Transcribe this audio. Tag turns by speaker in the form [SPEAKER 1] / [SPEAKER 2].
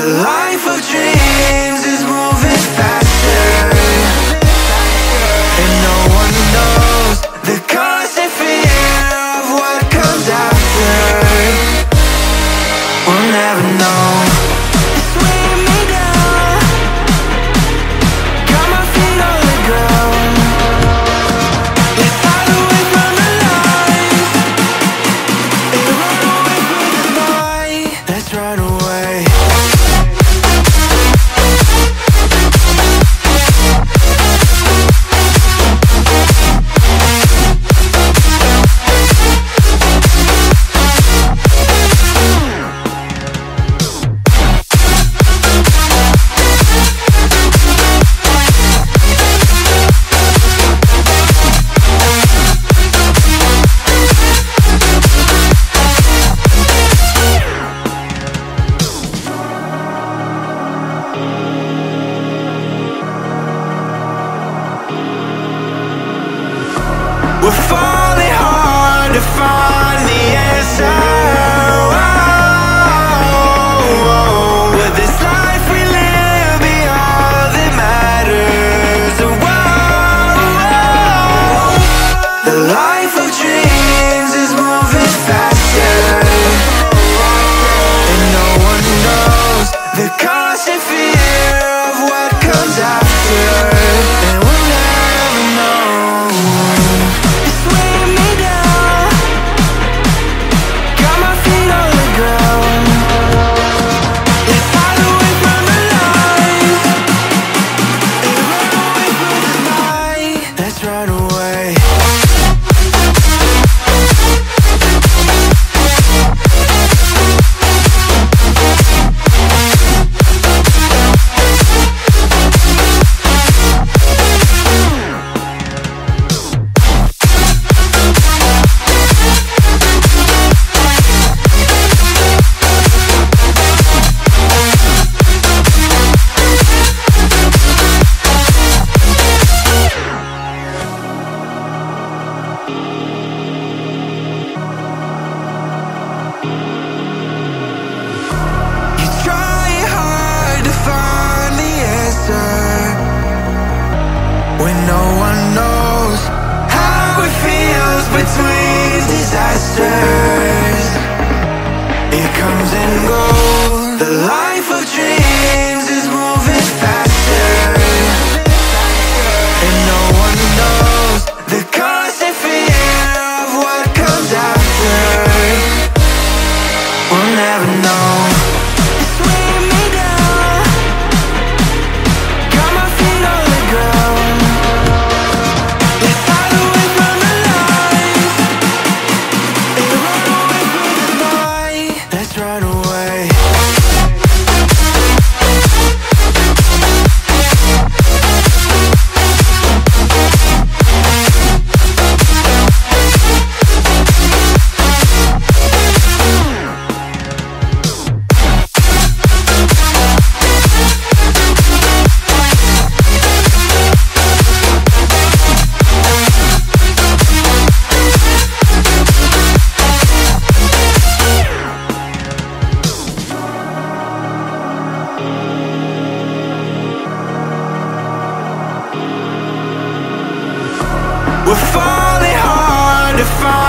[SPEAKER 1] the light. away. We're falling hard to find the answer this life we live all that matters? The life when no one knows how it feels between disasters. It comes and goes. The light. We're falling hard to find